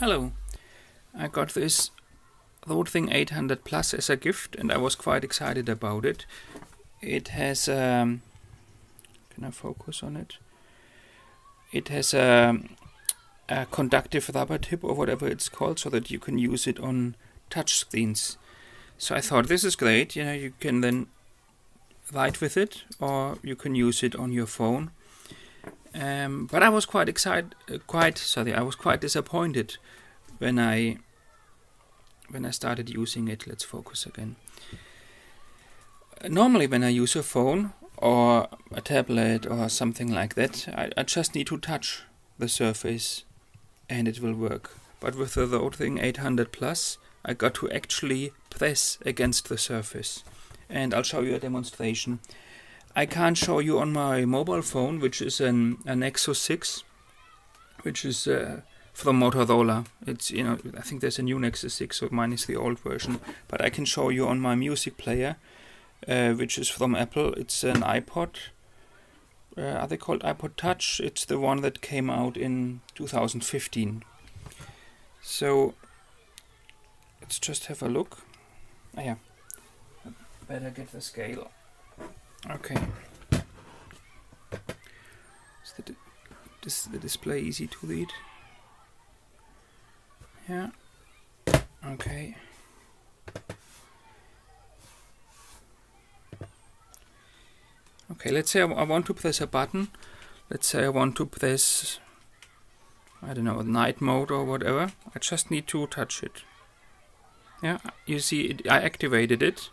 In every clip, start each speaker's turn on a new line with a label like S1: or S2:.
S1: Hello. I got this Rotring 800 Plus as a gift and I was quite excited about it. It has um, can I focus on it? It has a, a conductive rubber tip or whatever it's called so that you can use it on touch screens. So I thought this is great, you know, you can then write with it or you can use it on your phone. Um, but I was quite excited, uh, quite sorry, I was quite disappointed when I when I started using it. Let's focus again. Normally, when I use a phone or a tablet or something like that, I, I just need to touch the surface and it will work. But with the Rotring 800 Plus, I got to actually press against the surface. And I'll show you a demonstration. I can't show you on my mobile phone, which is an, an Nexus 6, which is uh, from Motorola. It's you know I think there's a new Nexus 6, so mine is the old version. But I can show you on my music player, uh, which is from Apple. It's an iPod. Uh, are they called iPod Touch? It's the one that came out in 2015. So let's just have a look. Ah, yeah, better get the scale. Okay. Is the, the display easy to read? Yeah. Okay. Okay, let's say I want to press a button. Let's say I want to press, I don't know, night mode or whatever. I just need to touch it. Yeah, you see, it, I activated it.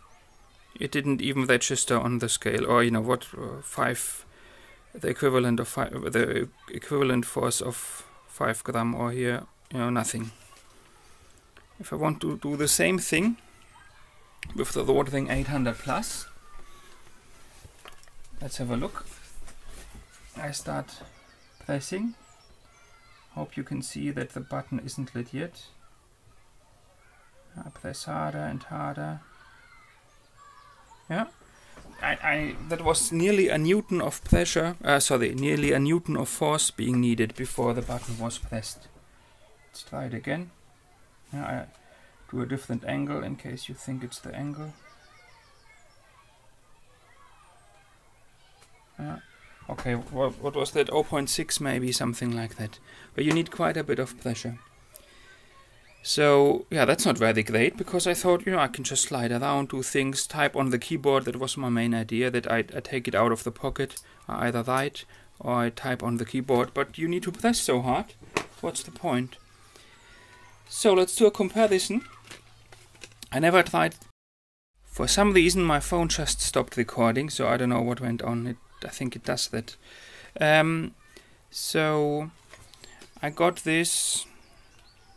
S1: It didn't even register on the scale, or you know what, uh, five, the equivalent of five, the equivalent force of five gram, or here, you know, nothing. If I want to do the same thing with the Rotring 800 Plus, let's have a look. I start pressing. Hope you can see that the button isn't lit yet. I press harder and harder. Yeah. I, I, that was nearly a newton of pressure, uh, sorry, nearly a newton of force being needed before the button was pressed. Let's try it again. Yeah, I do a different angle in case you think it's the angle. Yeah. Okay, what, what was that? 0.6 maybe, something like that. But you need quite a bit of pressure. So, yeah, that's not very great, because I thought, you know, I can just slide around, do things, type on the keyboard. That was my main idea, that I, I take it out of the pocket, I either write or I type on the keyboard. But you need to press so hard. What's the point? So let's do a comparison. I never tried. For some reason, my phone just stopped recording, so I don't know what went on. It, I think it does that. Um, so I got this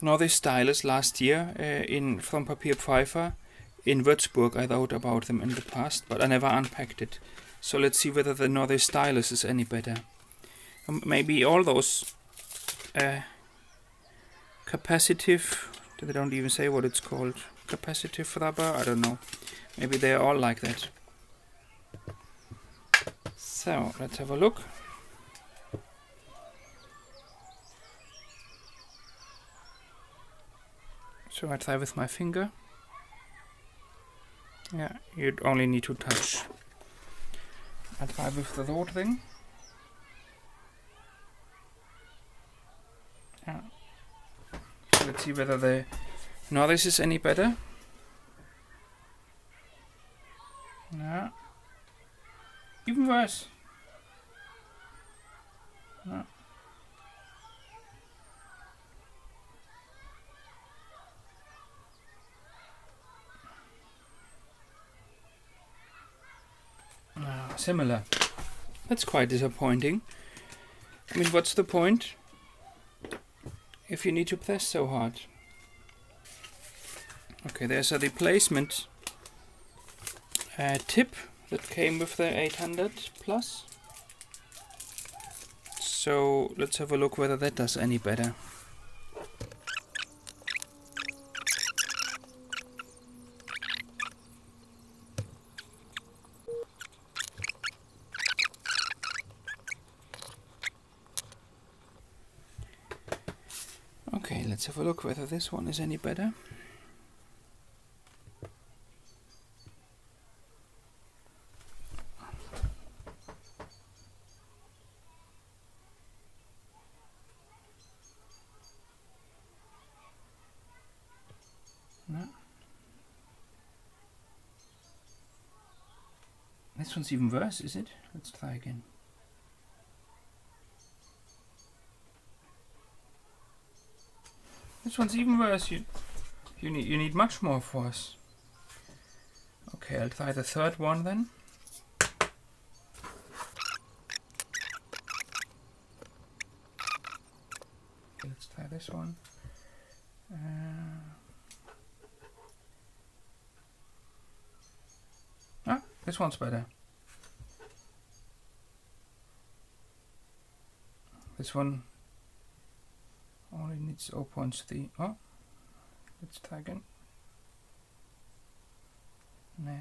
S1: Nordisk stylus last year uh, in from Papier Pfeiffer in Würzburg. I wrote about them in the past, but I never unpacked it. So let's see whether the Nordisk stylus is any better. Um, maybe all those uh, capacitive, they don't even say what it's called, capacitive rubber, I don't know. Maybe they're all like that. So, let's have a look. I try with my finger. Yeah, you'd only need to touch. I try with the Rotring. Yeah. Let's see whether the noise is any better. Yeah. Even worse. Yeah. Ah, similar. That's quite disappointing. I mean, what's the point? if you need to press so hard. Okay, there's a replacement uh, tip that came with the 800 plus. So let's have a look whether that does any better. Okay, let's have a look whether this one is any better. No. This one's even worse, is it? Let's try again. This one's even worse. You, you need you need much more force. Okay, I'll try the third one then. Okay, let's try this one. Uh, ah, this one's better. This one Oh, only needs 0.3. Oh, let's try again. Nah.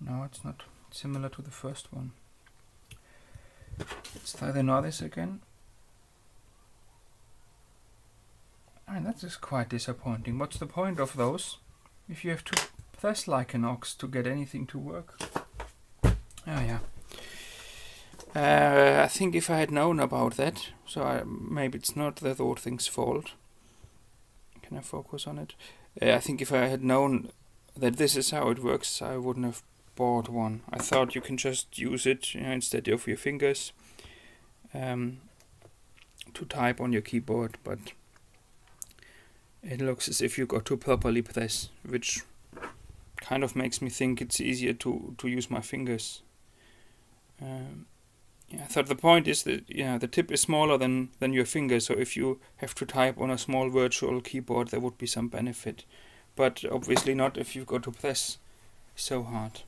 S1: No, it's not similar to the first one. Let's try the novice again. And that is just quite disappointing. What's the point of those if you have to press like an ox to get anything to work? Oh yeah. Uh, I think if I had known about that, so I, maybe it's not the Rotring's fault. Can I focus on it? Uh, I think if I had known that this is how it works, I wouldn't have bought one. I thought you can just use it you know, instead of your fingers um, to type on your keyboard, but it looks as if you got to properly press, which kind of makes me think it's easier to, to use my fingers. Um, thought the point is that yeah, the tip is smaller than, than your finger, so if you have to type on a small virtual keyboard, there would be some benefit. But obviously not if you've got to press so hard.